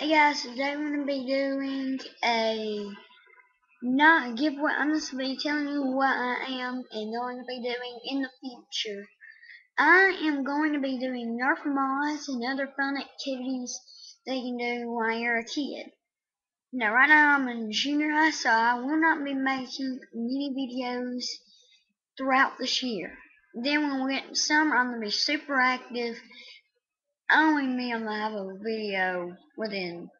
Hey guys, today we're going to be doing a not giveaway. I'm just going to be telling you what I am and going to be doing in the future. I am going to be doing Nerf mods and other fun activities that you can do while you're a kid. Now right now I'm in junior high so I will not be making many videos throughout this year. Then when we get to summer I'm going to be super active only me I'm gonna have a video within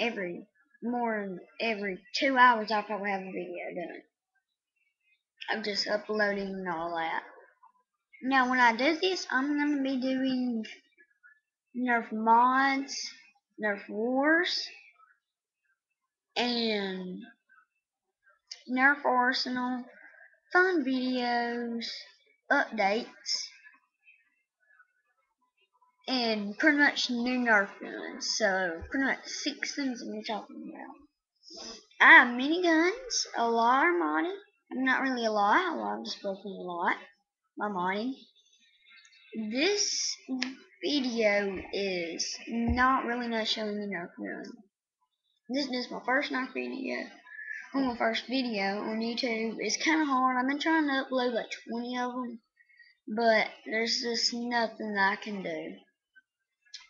every more than every two hours I'll probably have a video done. I'm just uploading and all that. Now when I do this I'm gonna be doing Nerf mods, Nerf wars, and Nerf Arsenal, fun videos, updates, and pretty much new Nerf guns. So pretty much six things we're talking about. I have mini guns, a lot are modded. Not really a lot, a lot of just broken a lot by modding. This video is not really not showing the Nerf gun. This is my first Nerf video. On my first video on YouTube. It's kind of hard. I've been trying to upload like 20 of them, but there's just nothing I can do.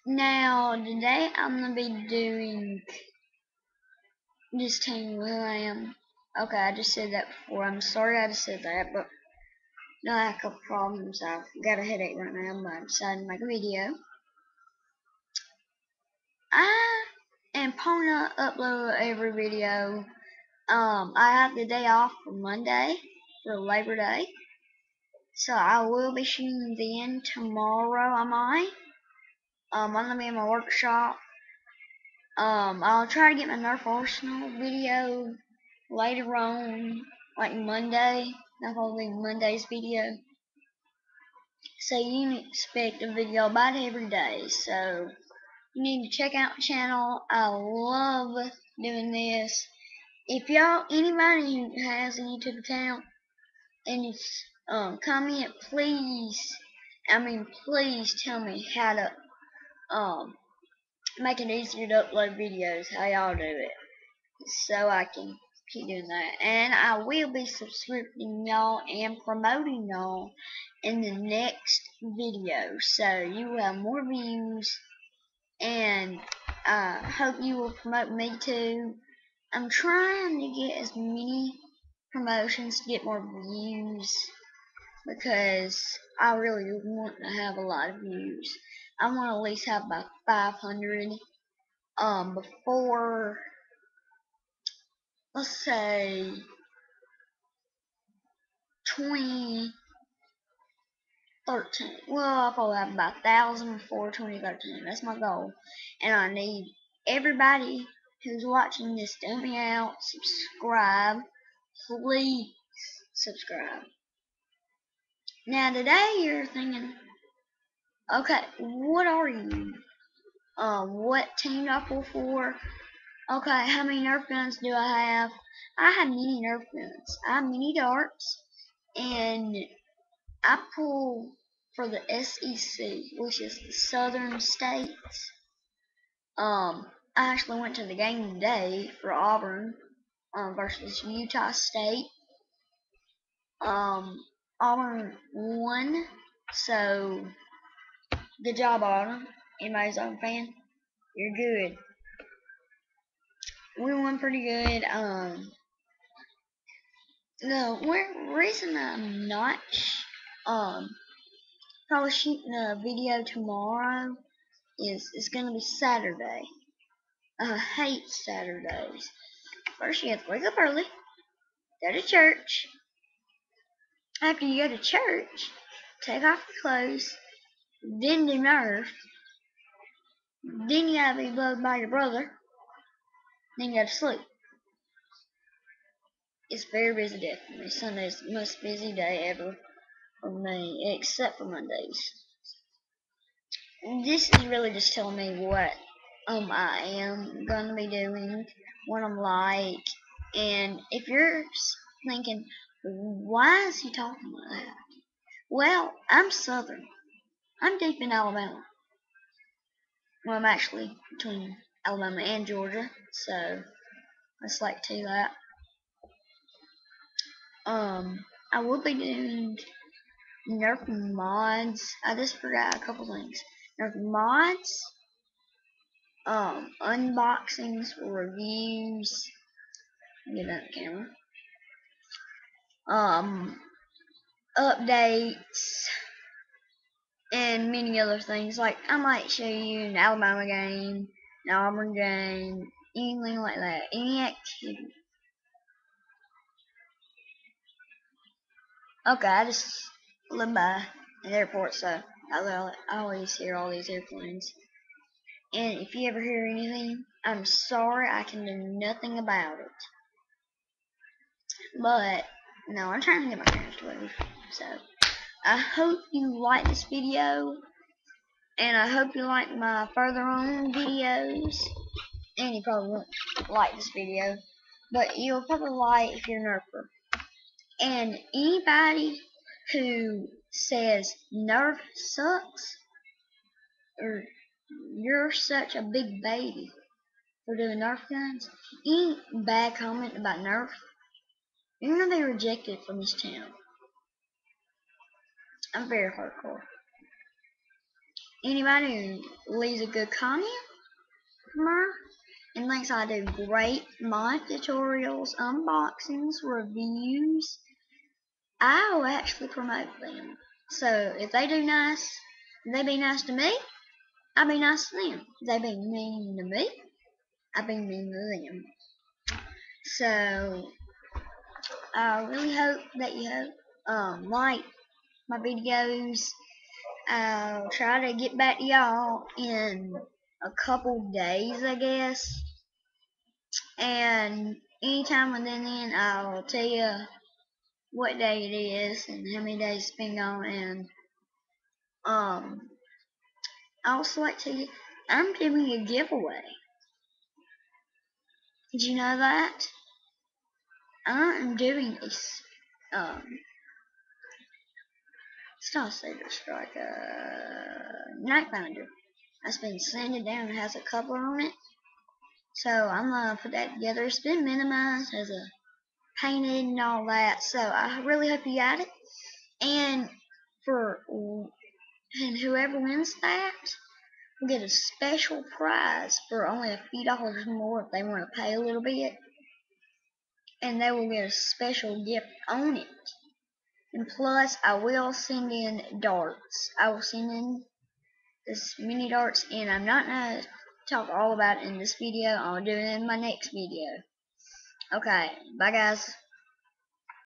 Now, today I'm going to be doing, just telling who I am. Okay, I just said that before. I'm sorry I just said that, but no, I have a couple problems. I've got a headache right now, but I decided to make a video. I am probably not upload every video. Um, I have the day off for Monday for Labor Day. So I will be shooting then tomorrow, I might. Um, I'm gonna be in my workshop. Um, I'll try to get my Nerf Arsenal video later on, like Monday. That'll be Monday's video. So you can expect a video about every day. So you need to check out the channel. I love doing this. If y'all, anybody who has a YouTube account, and it's um, comment, please, I mean, please tell me how to um, make it easier to upload videos, how y'all do it, so I can keep doing that. And I will be subscribing y'all and promoting y'all in the next video, so you will have more views, and I uh, hope you will promote me too. I'm trying to get as many promotions to get more views because I really want to have a lot of views. I want to at least have about 500 um, before, let's say, 2013. Well, I'll probably have about 1,000 before 2013. That's my goal. And I need everybody who's watching this to me out, subscribe. Please subscribe. Now, today you're thinking, Okay, what are you? Um, what team do I pull for? Okay, how many Nerf guns do I have? I have many Nerf guns. I have mini darts, and I pull for the SEC, which is the Southern States. Um, I actually went to the game today for Auburn um, versus Utah State. Um, Auburn won, so Good job, Auburn. Anybody's Auburn fan? You're good. We won pretty good. Um, the reason I'm not um probably shooting a video tomorrow is it's gonna be Saturday. I hate Saturdays. First, you have to wake up early, go to church. After you go to church, take off your clothes, then the Nerf. Then you gotta be loved by your brother. Then you gotta sleep. It's very busy day for me. Sunday's the most busy day ever for me, except for Mondays. This is really just telling me what um I am gonna be doing, what I'm like, and if you're thinking, why is he talking like that? Well, I'm Southern. I'm deep in Alabama. Well, I'm actually between Alabama and Georgia. So let's like to that. Um, I will be doing Nerf mods. I just forgot a couple things. Nerf mods, um, unboxings, reviews. Get that camera. Um, updates and many other things. Like I might show you an Alabama game, an Auburn game, anything like that. Any activity. Okay, I just live by an airport, so I, always hear all these airplanes. And if you ever hear anything, I'm sorry, I can do nothing about it. But, no, I'm trying to get my parents to leave. So, I hope you like this video. And I hope you like my further on videos. And you probably won't like this video. But you'll probably like if you're a nerfer. And anybody who says Nerf sucks, or you're such a big baby for doing Nerf guns, any bad comment about Nerf, you're going to be rejected from this channel. I'm very hardcore. Anybody who leaves a good comment her and thinks I do great mod tutorials, unboxings, reviews, I'll actually promote them. So if they do nice, they be nice to me, I'll be nice to them. They be mean to me, I'll be mean to them. So I really hope that you um, like my videos. I'll try to get back to y'all in a couple days, I guess. And anytime within then, I'll tell you what day it is and how many days it's been gone and um I also like to I'm doing a giveaway. Did you know that? I'm doing this um Star Saber Strike uh Nite Finder. It's been sanded down, it has a cover on it. So I'm gonna put that together. It's been minimized as a painted and all that. So I really hope you got it. And for and whoever wins that will get a special prize for only a few dollars more if they want to pay a little bit. And they will get a special gift on it. And plus, I will send in darts. I will send in this mini darts, and I'm not to talk all about it in this video. I'll do it in my next video. Okay, bye guys.